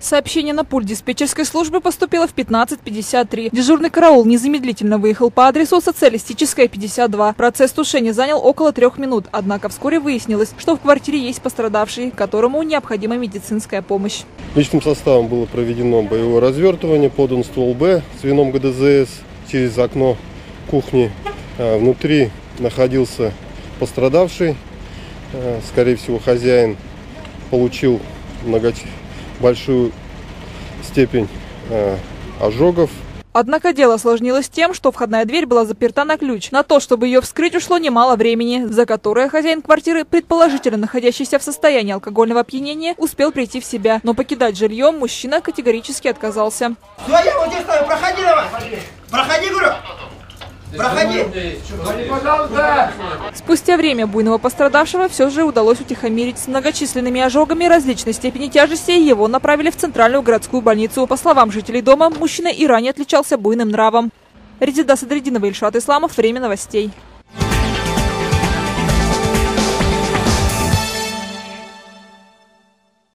Сообщение на пульт диспетчерской службы поступило в 15.53. Дежурный караул незамедлительно выехал по адресу Социалистическая, 52. Процесс тушения занял около трех минут, однако вскоре выяснилось, что в квартире есть пострадавший, которому необходима медицинская помощь. Личным составом было проведено боевое развертывание, подан ствол Б с вином ГДЗС через окно кухни. А, Внутри находился пострадавший, А, скорее всего хозяин получил многоч- большую степень а, ожогов. Однако дело осложнилось тем, что входная дверь была заперта на ключ. На то, чтобы ее вскрыть, ушло немало времени, за которое хозяин квартиры, предположительно находящийся в состоянии алкогольного опьянения, успел прийти в себя. Но покидать жилье мужчина категорически отказался. Все, я вот здесь стою, проходи. Проходи. Спустя время буйного пострадавшего все же удалось утихомирить. С многочисленными ожогами различной степени тяжести его направили в центральную городскую больницу. По словам жителей дома, мужчина и ранее отличался буйным нравом. Резида Садридинова, Ильшат Исламов. Время новостей.